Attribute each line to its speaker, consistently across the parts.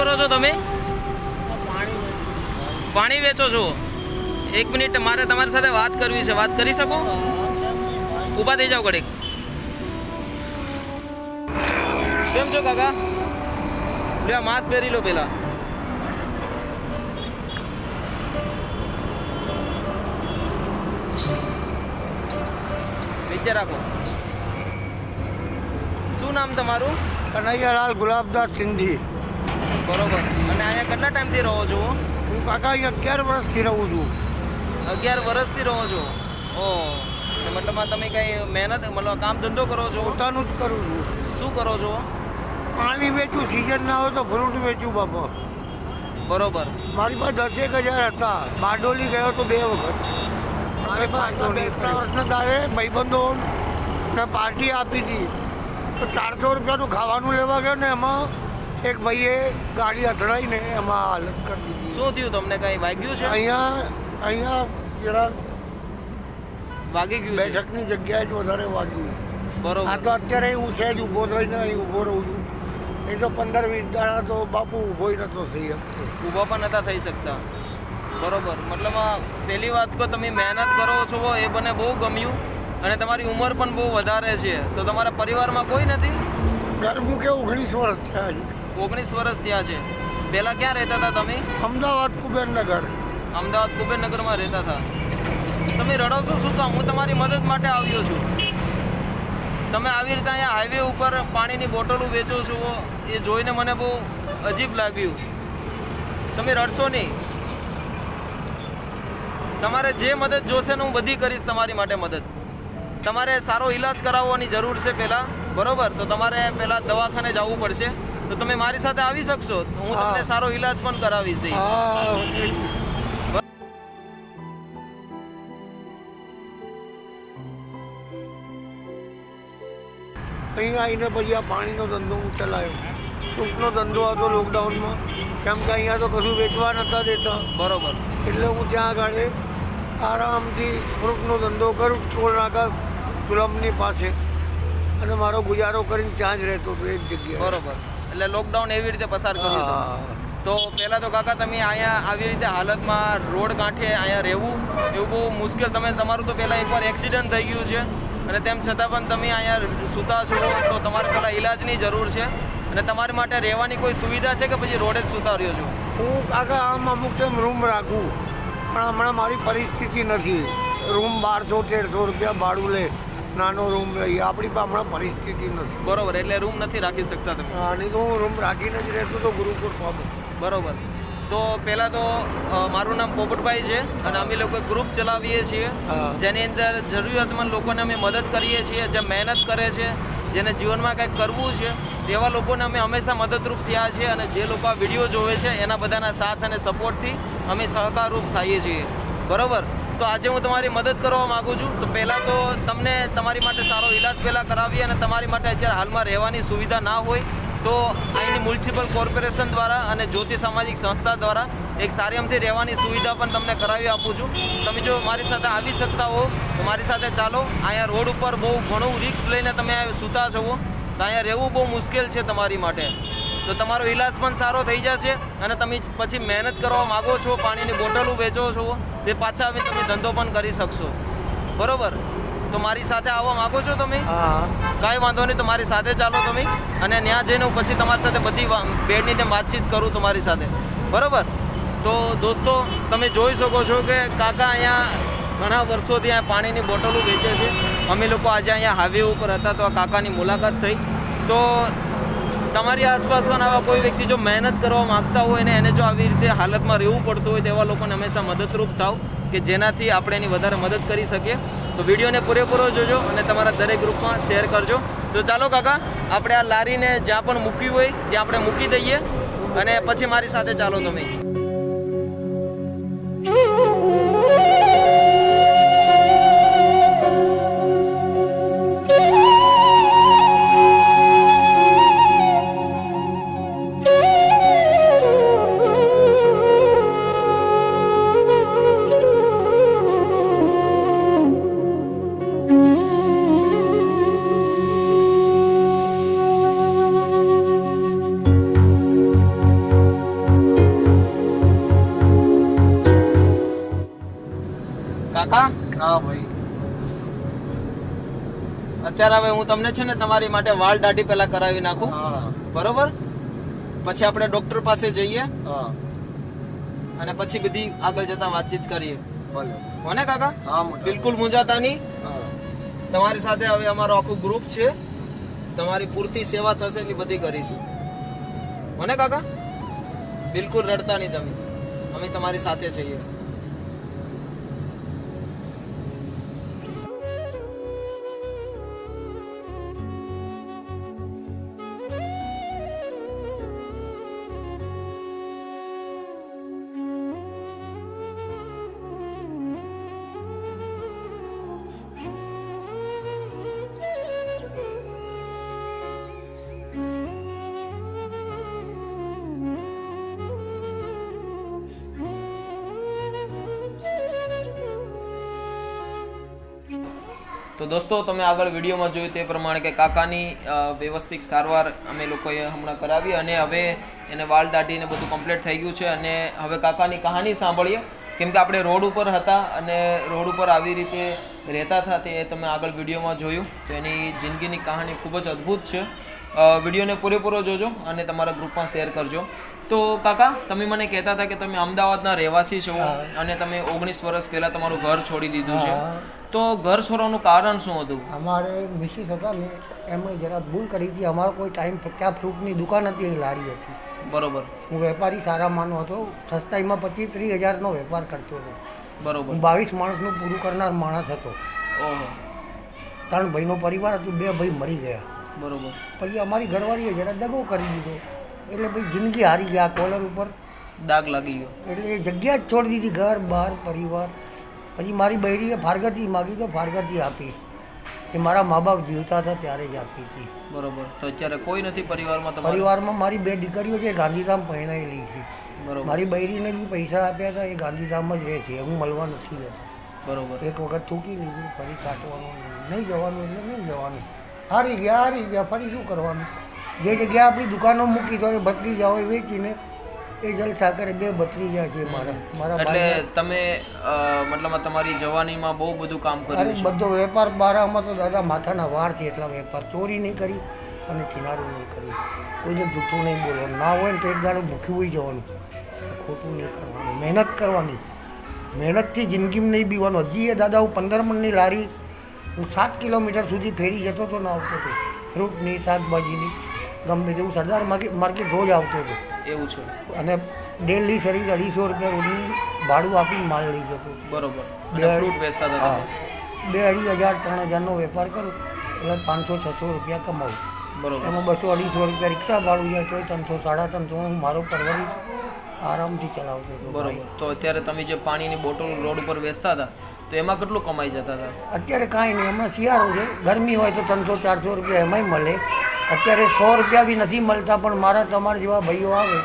Speaker 1: કરો છો તમે?
Speaker 2: પાણી
Speaker 1: પાણી વેચો છો? એક મિનિટ મારે તમારી સાથે વાત કરવી છે. વાત કરી શકો? ઊભા થઈ જાઓ ઘડીક. કેમ છો કાકા? લે માસ્ક પહેરી લો પેલા. નીચે રાખો. શું નામ તમારું?
Speaker 2: કનૈયાલાલ ગુલાબદાસ સિંધી
Speaker 1: બરોબર. અને અહીંયા કેટલા ટાઈમથી રહો છો?
Speaker 2: હું કાકા અહીં અગિયાર વર્ષથી રહું છું.
Speaker 1: અગિયાર વર્ષથી રહો છો? ઓ મતલબમાં તમે કઈ મહેનત મતલબ કામ ધંધો કરો છો?
Speaker 2: પોતાનું જ કરું છું.
Speaker 1: શું કરો છો?
Speaker 2: પાણી વેચું સિઝન ના હોય તો ફ્રૂટ વેચું બાપા.
Speaker 1: બરોબર.
Speaker 2: મારી પાસે દસેક હજાર હતા. બારડોલી ગયો તો બે વખત. મારી પાસે બેસતા વર્ષના દાડે ભાઈબંધો ને પાર્ટી આપી હતી. તો ચારસો રૂપિયાનું ખાવાનું લેવા ગયો ને એમાં એક ભાઈએ ગાડી અથડાઈને એમાં હાલત કરી દીધી.
Speaker 1: શું થયું? તમને કઈ વાગ્યું છે?
Speaker 2: અહીંયા અહીંયા જરા
Speaker 1: વાગી ગયું
Speaker 2: બેઠકની જગ્યાએ જ વધારે વાગ્યું. આ
Speaker 1: બરોબર
Speaker 2: તો અત્યારે હું સહેજ ઊભો થઈને અહીં ઊભો રહું છું. એ તો પંદર વીસ દાડા તો બાપુ ઊભો નતો થઈ શકતો
Speaker 1: ઊભા પણ નતા થઈ શકતા. બરોબર. મતલબ આ પહેલી વાત તો તમે મહેનત કરો છો એ મને બહુ ગમ્યું. અને તમારી ઉંમર પણ બહુ વધારે છે. તો તમારા પરિવારમાં કોઈ નથી?
Speaker 2: ઘર મૂકે ઓગણીસ વર્ષ થયા છે?
Speaker 1: ઓગણીસ વર્ષ થયા છે. પહેલાં ક્યાં રહેતા હતા તમે?
Speaker 2: અમદાવાદ કુબેરનગર.
Speaker 1: અમદાવાદ કુબેરનગરમાં રહેતા હતા. તમે રડો શું? કામ હું તમારી મદદ માટે આવ્યો છું. તમે આવી રીતે અહીંયા હાઈવે ઉપર પાણીની બોટલો વેચો છો એ જોઈને મને બહુ અજીબ લાગ્યું. તમે રડશો નહીં. તમારે જે મદદ જોશે ને હું બધી કરીશ તમારી માટે મદદ. તમારે સારો ઈલાજ કરાવવાની જરૂર છે પહેલાં બરાબર? તો તમારે પહેલાં દવાખાને જવું પડશે. તો તમે મારી સાથે આવી શકશો. હું તમને સારો ઈલાજ પણ કરાવીશ દઈશ
Speaker 2: અહીં આવીને પછી આ પાણીનો ધંધો હું ચલાવ્યો. સૂપનો ધંધો હતો લોકડાઉનમાં કેમ કે અહીંયા તો કશું વેચવા નતા દેતા.
Speaker 1: બરોબર.
Speaker 2: એટલે હું ત્યાં આગળ આરામથી ફ્રૂટનો ધંધો કરું ટોલ નાકા સુલભની પાસે. અને મારો ગુજારો કરીને ત્યાં જ રહેતો હતો એક જગ્યાએ.
Speaker 1: બરોબર. એટલે લોકડાઉન એવી રીતે પસાર કર્યું તો પહેલાં તો કાકા તમે અહીંયા આવી રીતે હાલતમાં રોડ કાંઠે અહીંયા રહેવું એવું બહુ મુશ્કેલ. તમે તમારું તો પહેલાં એકવાર એક્સિડન્ટ થઈ ગયું છે. અને તેમ છતાં પણ તમે અહીંયા સૂતા છો તો તમારે પહેલાં ઈલાજની જરૂર છે. અને તમારી માટે રહેવાની કોઈ સુવિધા છે કે પછી રોડે જ સૂતા રહ્યો છો?
Speaker 2: હું કાકા આમ અમુક ટાઈમ રૂમ રાખું. પણ હમણાં મારી પરિસ્થિતિ નથી. રૂમ બારસો તેરસો રૂપિયા ભાડું લે. નાનો રૂમ લઈએ આપણી પાસે હમણાં પરિસ્થિતિ નથી.
Speaker 1: બરોબર એટલે રૂમ નથી રાખી શકતા તમે?
Speaker 2: અને તો હું રૂમ રાખીને જ રહેતો તો ગુરુકુળ ફોર્મ
Speaker 1: બરોબર. તો પહેલાં તો મારું નામ પોપટભાઈ છે અને અમે લોકો ગ્રુપ ચલાવીએ છીએ. જેની અંદર જરૂરિયાતમંદ લોકોને અમે મદદ કરીએ છીએ જે મહેનત કરે છે જેને જીવનમાં કંઈક કરવું છે તેવા લોકોને અમે હંમેશા મદદરૂપ થયા છે અને જે લોકો આ વીડિયો જોવે છે એના બધાના સાથ અને સપોર્ટથી અમે સહકારરૂપ થઈએ છીએ. બરોબર? તો આજે હું તમારી મદદ કરવા માગું છું. તો પહેલાં તો તમને તમારી માટે સારો ઈલાજ પહેલાં કરાવીએ અને તમારી માટે અત્યારે હાલમાં રહેવાની સુવિધા ના હોય તો અહીંની મ્યુનિસિપલ કોર્પોરેશન દ્વારા અને જ્યોતિ સામાજિક સંસ્થા દ્વારા એક સારી રહેવાની સુવિધા પણ તમને કરાવી આપું છું. તમે જો મારી સાથે આવી શકતા હો, તો મારી સાથે ચાલો. અહીંયા રોડ ઉપર બહુ ઘણું રિસ્ક લઈને તમે સૂતા છો. તો અહીંયા રહેવું બહુ મુશ્કેલ છે તમારી માટે. તો તમારો ઈલાજ પણ સારો થઈ જશે અને તમે પછી મહેનત કરવા માગો છો, પાણીની બોટલો વેચો છો. તે પાછા આવીને તમે ધંધો પણ કરી શકશો. બરોબર? તો મારી સાથે આવવા માગો છો તમે? કાંઈ વાંધો નહીં તમારી સાથે ચાલો તમે. અને ત્યાં જઈને હું પછી તમારી સાથે બધી બેડની વાતચીત કરું તમારી સાથે. બરોબર? તો દોસ્તો તમે જોઈ શકો છો કે કાકા અહીંયા ઘણા વર્ષોથી અહીંયા પાણીની બોટલો વેચે છે. અમે લોકો આજે અહીંયા હાઈવે ઉપર હતા તો આ કાકાની મુલાકાત થઈ. તો તમારી આસપાસ પણ આવા કોઈ વ્યક્તિ જો મહેનત કરવા માંગતા હોય ને એને જો આવી રીતે હાલતમાં રહેવું પડતું હોય તેવા લોકોને હંમેશા મદદરૂપ થાવ કે જેનાથી આપણે એની વધારે મદદ કરી શકીએ. તો વિડીયોને પૂરેપૂરો જોજો અને તમારા દરેક ગ્રુપમાં શેર કરજો. તો ચાલો કાકા, આપણે આ લારીને જ્યાં પણ મૂકી હોય ત્યાં આપણે મૂકી દઈએ અને પછી મારી સાથે ચાલો તમે. કાકા
Speaker 2: હા ભાઈ.
Speaker 1: અત્યારે હવે હું તમને છે ને તમારી માટે વાળ દાઢી પેલા કરાવી નાખું. બરોબર? પછી આપણે ડોક્ટર પાસે જઈએ. અને પછી બધી આગળ જતા વાતચીત કરીએ. કોને કાકા? બિલકુલ મૂંઝાતા નહીં તમારી સાથે હવે અમારો આખું ગ્રુપ છે. તમારી પૂરતી સેવા થશે એટલી બધી કરીશું. કોને કાકા? બિલકુલ રડતા નહીં તમે. અમે તમારી સાથે છીએ તો દોસ્તો તમે આગળ વિડીયોમાં જોયું તે પ્રમાણે કે કાકાની વ્યવસ્થિત સારવાર અમે લોકોએ હમણાં કરાવી અને હવે એને વાળ દાઢીને બધું કમ્પ્લીટ થઈ ગયું છે અને હવે કાકાની કહાની સાંભળીએ. કેમ કે આપણે રોડ ઉપર હતા અને રોડ ઉપર આવી રીતે રહેતા હતા તે તમે આગળ વિડીયોમાં જોયું. તો એની જિંદગીની કહાની ખૂબ જ અદ્ભુત છે. વિડીયોને પૂરેપૂરો જોજો અને તમારા ગ્રુપમાં શેર કરજો. તો કાકા તમે મને કહેતા હતા કે તમે અમદાવાદના રહેવાસી છો અને તમે ઓગણીસ વર્ષ પહેલાં તમારું ઘર છોડી દીધું છે. તો ઘર છોડવાનું કારણ શું હતું?
Speaker 3: અમારે મિસિસ હતા ને એમણે જરા ભૂલ કરી હતી. અમારો કોઈ ટાઈમ ત્યાં ફ્રૂટની દુકાન હતી એ લારી હતી.
Speaker 1: બરોબર.
Speaker 3: હું વેપારી સારા માનો હતો. સસ્તાઈમાં પચીસ ત્રીસ હજારનો વેપાર કરતો હતો.
Speaker 1: બરોબર.
Speaker 3: હું બાવીસ માણસનું પૂરું કરનાર માણસ હતો. ત્રણ ભાઈનો પરિવાર હતો બે ભાઈ મરી ગયા.
Speaker 1: બરોબર.
Speaker 3: પછી અમારી ઘરવાળીએ જરા દગો કરી દીધો. એટલે ભાઈ જિંદગી હારી ગયા કોલર ઉપર.
Speaker 1: દાગ લાગી ગયો.
Speaker 3: એટલે એ જગ્યા જ છોડી દીધી ઘર બહાર પરિવાર. પછી મારી બૈરીએ ફારગતી માગી તો ફારગતી આપી. એ મારા મા બાપ જીવતા હતા ત્યારે જ આપી હતી.
Speaker 1: બરોબર. તો અત્યારે કોઈ નથી પરિવારમાં
Speaker 3: પરિવારમાં મારી બે દીકરીઓ છે ગાંધીધામ પહેણાયેલી છે.
Speaker 1: બરોબર.
Speaker 3: મારી બૈરીને બી પૈસા આપ્યા હતા એ ગાંધીધામ જ રહે છે. હું મળવા નથી જતો.
Speaker 1: બરોબર.
Speaker 3: એક વખત થૂકી લીધું ફરી કાઢવાનું નહીં જવાનું એટલે નહીં જવાનું. હારી ગયા હારી ગયા ફરી શું કરવાનું? જે જગ્યાએ આપણી દુકાનો મૂકી તો એ બદલી જાઓ એ વેચીને એ જલસા કરે બે ભત્રીજા જાય છે મારા મારા
Speaker 1: એટલે તમે મતલબ મતલબમાં તમારી જવાનીમાં બહુ બધું કામ
Speaker 3: અરે
Speaker 1: કર્યું છે?
Speaker 3: બધો વેપાર બારામાં તો દાદા માથાના વાળ છે એટલા વેપાર ચોરી નહીં કરી અને છીનારું નહીં કર્યું. કોઈને જૂઠું નહીં બોલવાનું. ના હોય ને તો એક દાડો ભૂખ્યું હોઈ જવાનું. ખોટું નહીં કરવાનું. મહેનત કરવાની. મહેનતથી જિંદગીમાં નહીં બીવાનું હજી એ દાદા હું પંદર મણની લારી હું સાત કિલોમીટર સુધી ફેરી જતો હતો ને આવતો હતો. ફ્રૂટની શાકભાજીની ગમે તે હું સરદાર માર્કેટ માર્કેટ રોજ આવતો હતો.
Speaker 1: એવું છે.
Speaker 3: અને ડેલી સર્વિસ અઢીસો રૂપિયા રોજનું ભાડું આપીને માલ લઈ જતો.
Speaker 1: બરોબર.
Speaker 3: બે-
Speaker 1: ફ્રૂટ વેચતા હતા
Speaker 3: બે અઢી હજાર ત્રણ હજારનો વેપાર કરું એટલે પાંચસો છસો રૂપિયા કમાવું.
Speaker 1: બરોબર.
Speaker 3: એમાં બસો અઢીસો રૂપિયા રિક્ષા ભાડું જાય તો ત્રણસો સાડા ત્રણસો હું મારો પરવરીશ આરામથી ચલાવતો હતો
Speaker 1: બરોબર. તો અત્યારે તમે જે પાણીની બોટલ રોડ ઉપર વેચતા હતા તો એમાં કેટલું કમાઈ જતા હતા?
Speaker 3: અત્યારે કાંઈ નહીં હમણાં શિયાળો છે ગરમી હોય તો ત્રણસો ચારસો રૂપિયા એમાંય મળે. અત્યારે સો રૂપિયા બી નથી મળતા પણ મારા તમારા જેવા ભાઈઓ આવે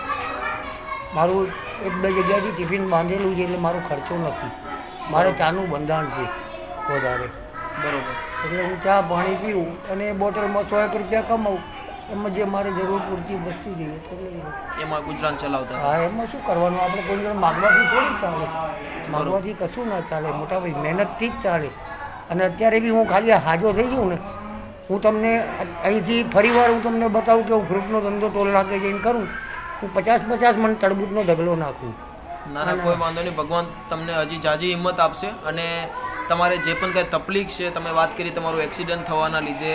Speaker 3: મારું એક બે જગ્યાથી ટિફિન બાંધેલું છે એટલે મારો ખર્ચો નથી. મારે ચાનું બંધાણ છે વધારે.
Speaker 1: બરોબર.
Speaker 3: એટલે હું ચા પાણી પીવું અને એ બોટલમાં સો એક રૂપિયા કમાવું એમાં જે મારે જરૂર પૂરતી વસ્તુ જોઈએ તો
Speaker 1: એમાં ગુજરાન ચલાવતા?
Speaker 3: હા એમાં શું કરવાનું? આપણે કોઈ જણ માગવાથી થોડું ચાલે. માગવાથી કશું ના ચાલે. મોટા ભાઈ મહેનતથી જ ચાલે. અને અત્યારે બી હું ખાલી હાજો થઈ ગયું ને હું તમને અહીંથી ફરીવાર હું તમને બતાવું કે હું ફ્રૂટનો ધંધો ટોલ નાકે જઈને કરું હું પચાસ પચાસ મને તડબૂટનો ઢગલો નાખું.
Speaker 1: ના ના કોઈ વાંધો નહીં. ભગવાન તમને હજી જાજી હિંમત આપશે અને તમારે જે પણ કંઈ તકલીફ છે તમે વાત કરી તમારું એક્સિડન્ટ થવાના લીધે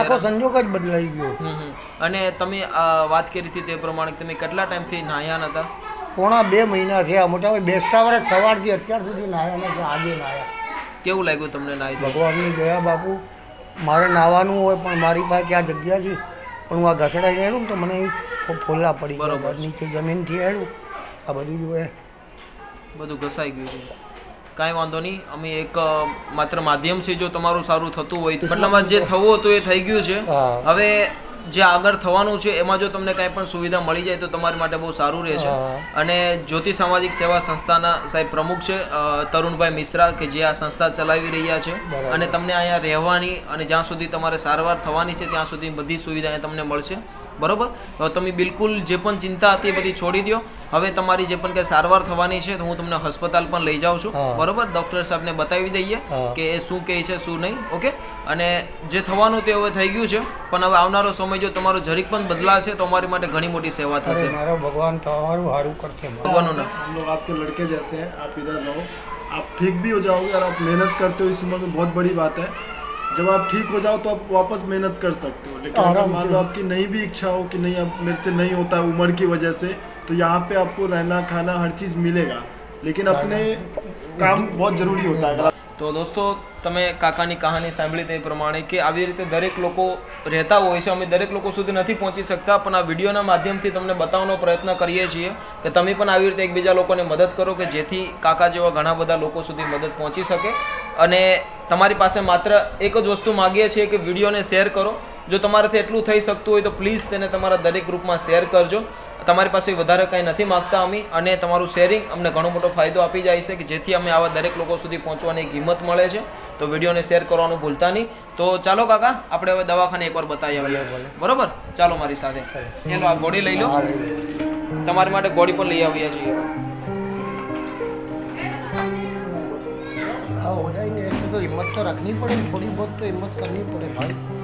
Speaker 3: આખો સંજોગ જ બદલાઈ ગયો.
Speaker 1: અને તમે વાત કરી હતી તે પ્રમાણે તમે કેટલા ટાઈમથી નાહ્યા નતા
Speaker 3: પોણા બે મહિના થયા. મોટા બેસતા વર્ષ સવારથી અત્યાર સુધી નાહ્યા નથી આજે નાહ્યા.
Speaker 1: કેવું લાગ્યું તમને નાહી?
Speaker 3: ભગવાનની દયા બાપુ. મારે નાવાનું હોય પણ મારી પાસે આ જગ્યા છે. પણ હું આ ઘસડાઈ રહેલું તો મને ફોલ્લા પડી ગયા. નીચે જમીનથી હેડું. આ બધું જોઈએ
Speaker 1: બધું ઘસાઈ ગયું છે. કાંઈ વાંધો નહીં. અમે એક માત્ર માધ્યમ છે જો તમારું સારું થતું હોય. મતલબ જે થવું હતું એ થઈ ગયું છે. હવે જે આગળ થવાનું છે એમાં જો તમને કાંઈ પણ સુવિધા મળી જાય તો તમારી માટે બહુ સારું રહેશે અને જ્યોતિ સામાજિક સેવા સંસ્થાના સાહેબ પ્રમુખ છે તરુણભાઈ મિશ્રા કે જે આ સંસ્થા ચલાવી રહ્યા છે. અને તમને અહીંયા રહેવાની અને જ્યાં સુધી તમારે સારવાર થવાની છે ત્યાં સુધી બધી સુવિધા અહીંયા તમને મળશે. બરોબર હવે તમે બિલકુલ જે પણ ચિંતા હતી એ બધી છોડી દો હવે તમારી જે પણ કે સારવાર થવાની છે તો હું તમને હોસ્પિટલ પણ લઈ જાઉં છું
Speaker 3: હા.
Speaker 1: બરોબર ડૉક્ટર સાહેબને બતાવી દઈએ
Speaker 3: હા.
Speaker 1: કે એ શું કહે છે શું નહીં ઓકે અને જે થવાનું તે હવે થઈ ગયું છે પણ હવે આવનારો સમય જો તમારો જરીક પણ બદલાશે તો અમારી માટે ઘણી મોટી સેવા
Speaker 3: અરે
Speaker 1: થશે
Speaker 3: મારો ભગવાન તમારું સારું કરશે
Speaker 1: ભગવાનનું નામ
Speaker 4: हम लोग आपके लड़के जैसे हैं आप इधर रहो आप ठीक भी हो जाओगे और आप मेहनत करते हो इस उम्र में बहुत बड़ी बात है जब आप ठीक हो जाओ तो आप वापस मेहनत कर सकते हो लेकिन अगर
Speaker 3: आराम
Speaker 4: मान
Speaker 3: से।
Speaker 4: लो आपकी नहीं भी इच्छा हो कि नहीं अब मेरे से नहीं होता है उम्र की वजह से तो यहाँ पे आपको रहना खाना हर चीज़ मिलेगा लेकिन अपने काम बहुत ज़रूरी होता है अगर आप
Speaker 1: તો દોસ્તો તમે કાકાની કહાની સાંભળી તે પ્રમાણે કે આવી રીતે દરેક લોકો રહેતા હોય છે અમે દરેક લોકો સુધી નથી પહોંચી શકતા પણ આ વિડીયોના માધ્યમથી તમને બતાવવાનો પ્રયત્ન કરીએ છીએ કે તમે પણ આવી રીતે એકબીજા લોકોને મદદ કરો કે જેથી કાકા જેવા ઘણા બધા લોકો સુધી મદદ પહોંચી શકે અને તમારી પાસે માત્ર એક જ વસ્તુ માગીએ છીએ કે વિડીયોને શેર કરો. જો તમારાથી એટલું થઈ શકતું હોય તો પ્લીઝ તેને તમારા દરેક ગ્રુપમાં શેર કરજો. તમારી પાસે વધારે કંઈ નથી માગતા અમે અને તમારું શેરિંગ અમને ઘણો મોટો ફાયદો આપી જાય છે કે જેથી અમે આવા દરેક લોકો સુધી પહોંચવાની એક હિંમત મળે છે. તો વિડીયોને શેર કરવાનું ભૂલતા નહીં. તો ચાલો કાકા આપણે હવે દવાખાને એકવાર બતાવી આવીએ બરોબર? ચાલો મારી સાથે. એ આ ગોળી લઈ લો. તમારી માટે ગોળી પણ લઈ આવીએ છીએ.
Speaker 3: हिम्मत तो रखनी पड़ेगी थोड़ी बहुत तो हिम्मत करनी पड़े भाई